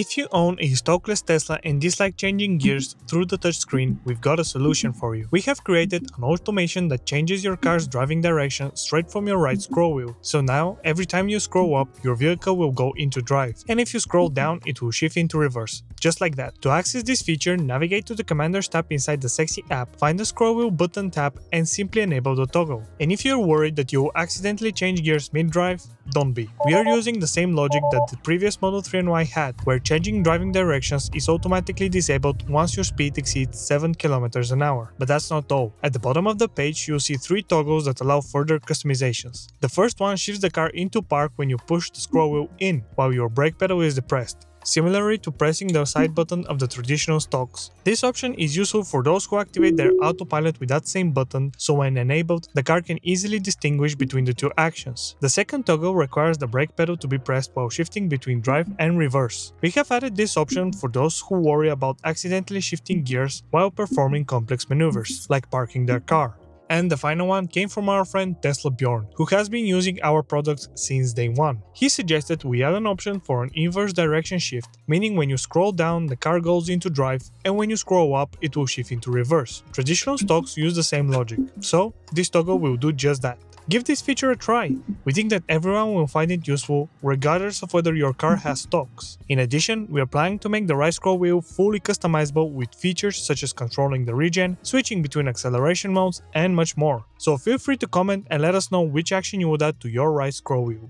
If you own a stalkless Tesla and dislike changing gears through the touchscreen, we've got a solution for you. We have created an automation that changes your car's driving direction straight from your right scroll wheel. So now, every time you scroll up, your vehicle will go into drive, and if you scroll down, it will shift into reverse. Just like that. To access this feature, navigate to the Commanders tab inside the S3XY app, find the scroll wheel button tab, and simply enable the toggle. And if you're worried that you will accidentally change gears mid-drive, don't be. We are using the same logic that the previous Model 3 and Y had, where changing driving directions is automatically disabled once your speed exceeds 7 km an hour. But that's not all. At the bottom of the page you'll see 3 toggles that allow further customizations. The first one shifts the car into park when you push the scroll wheel in, while your brake pedal is depressed similarly to pressing the side button of the traditional stalks. This option is useful for those who activate their autopilot with that same button, so when enabled, the car can easily distinguish between the two actions. The second toggle requires the brake pedal to be pressed while shifting between drive and reverse. We have added this option for those who worry about accidentally shifting gears while performing complex maneuvers, like parking their car. And the final one came from our friend Tesla Bjorn, who has been using our products since day one. He suggested we add an option for an inverse direction shift, meaning when you scroll down the car goes into drive and when you scroll up it will shift into reverse. Traditional stalks use the same logic, so this toggle will do just that. Give this feature a try. We think that everyone will find it useful regardless of whether your car has stalks. In addition, we are planning to make the right scroll wheel fully customizable with features such as controlling the regen, switching between acceleration modes, and much more. So feel free to comment and let us know which action you would add to your right scroll wheel.